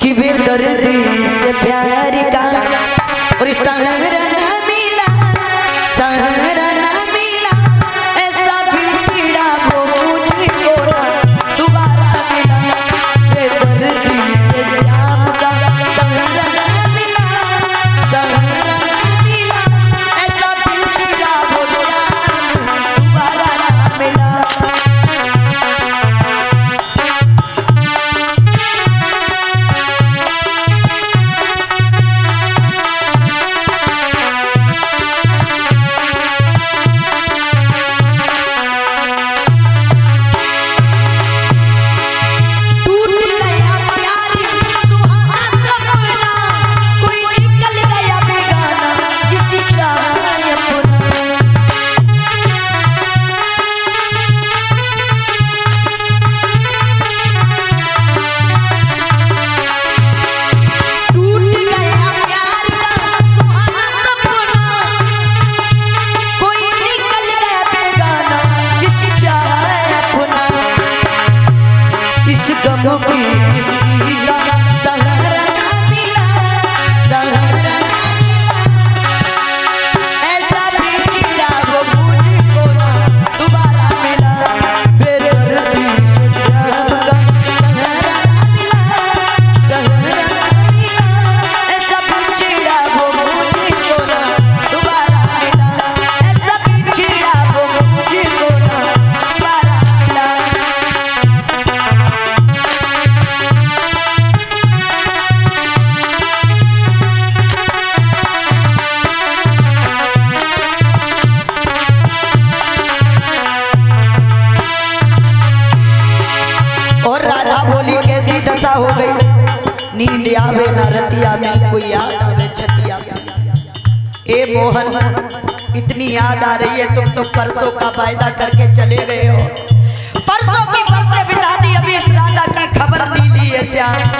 कि बेदर्दी से प्यारी का। और इस तरह don't be हो गई। नींद आवे ना रतिया में कोई याद आवे छतिया ए मोहन, इतनी याद आ रही है, तुम तो परसों का फ़ायदा करके चले गए हो। परसों की परसे बिता दी, अभी इस राधा का खबर नहीं ली है, श्याम।